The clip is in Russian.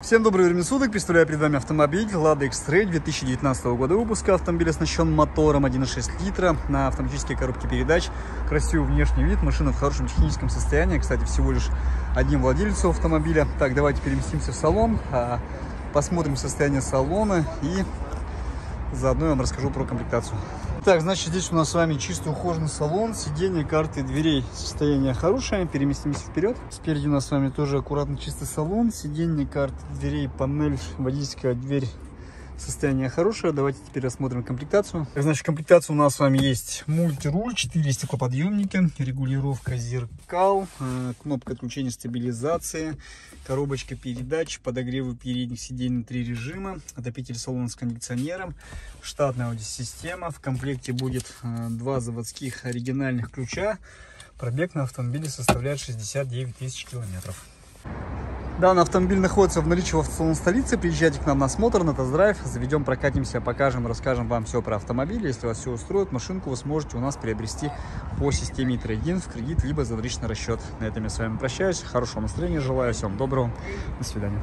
Всем доброго времени суток, представляю перед вами автомобиль Lada X-Trail 2019 года выпуска. Автомобиль оснащен мотором 1.6 литра на автоматической коробке передач. Красивый внешний вид, машина в хорошем техническом состоянии. Кстати, всего лишь один владелец у автомобиля. Так, давайте переместимся в салон, а, посмотрим состояние салона и заодно я вам расскажу про комплектацию. Так, значит, здесь у нас с вами чистый ухоженный салон, сиденье, карты дверей, состояние хорошее, переместимся вперед. Спереди у нас с вами тоже аккуратно чистый салон, сиденье, карты дверей, панель, водительская дверь, состояние хорошее. Давайте теперь рассмотрим комплектацию. Значит, комплектация у нас с вами есть мультируль, 4 стеклоподъемника, регулировка зеркал, э, кнопка отключения стабилизации, коробочка передач, подогревы передних сидений на три режима, отопитель салона с кондиционером, штатная аудиосистема. В комплекте будет э, два заводских оригинальных ключа. Пробег на автомобиле составляет 69 тысяч километров. Данный автомобиль находится в наличии в автосалоне столицы. Приезжайте к нам на осмотр, на тест-драйв. Заведем, прокатимся, покажем, расскажем вам все про автомобиль. Если вас все устроит, машинку вы сможете у нас приобрести по системе трейдин в кредит, либо за вторичный расчет. На этом я с вами прощаюсь. Хорошего настроения желаю. Всем доброго. До свидания.